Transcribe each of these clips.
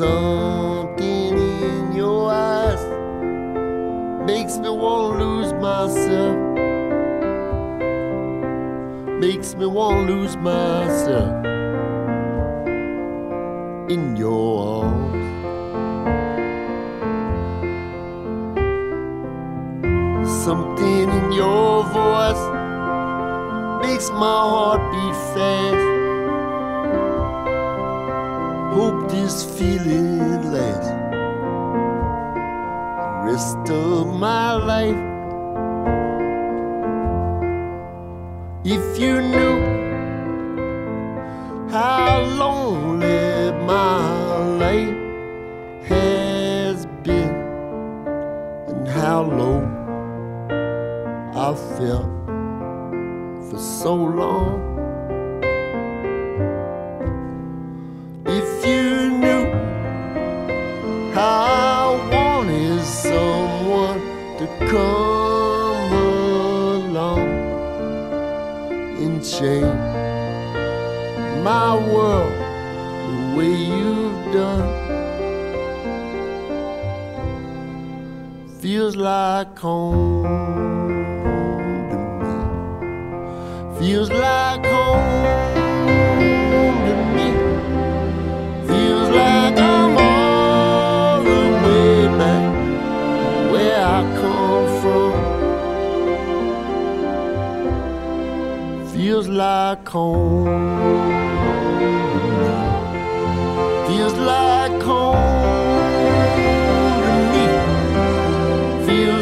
Something in your eyes makes me want to lose myself. Makes me want to lose myself in your arms. Something in your voice makes my heart beat fast. This feeling lasts the rest of my life. If you knew how lonely my life has been and how low I felt for so long. Come along and change my world the way you've done. Feels like home to me. Feels like Feels like home. Feels like home to me. Feels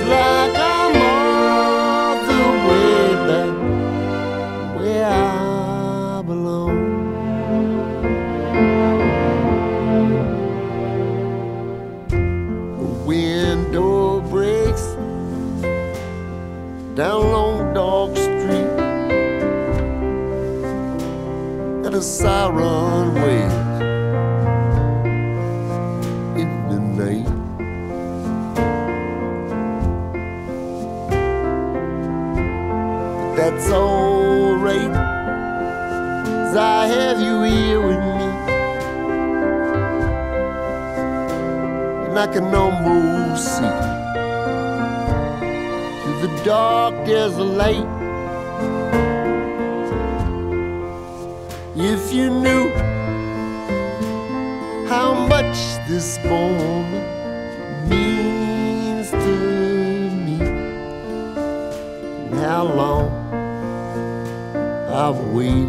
A siren wails in the night. That's alright, 'cause I have you here with me. and I can almost see. Through the dark, there's a light. If you knew how much this moment means to me, and how long I've waited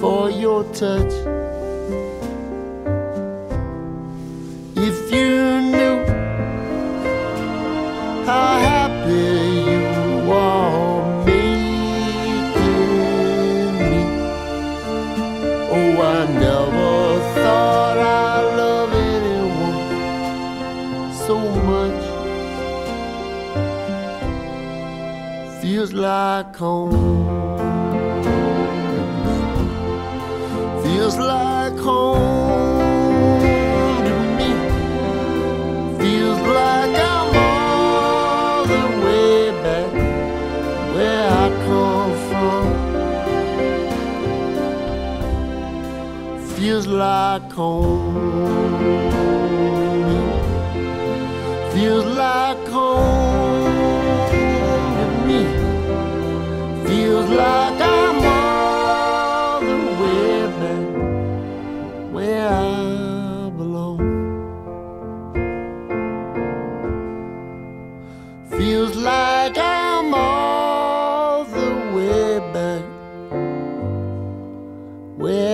for your touch. If you I never thought I'd love anyone so much. Feels like home. Feels like home Feels like home. Feels like home to me. Feels like I'm all the way back where I belong. Feels like I'm all the way back where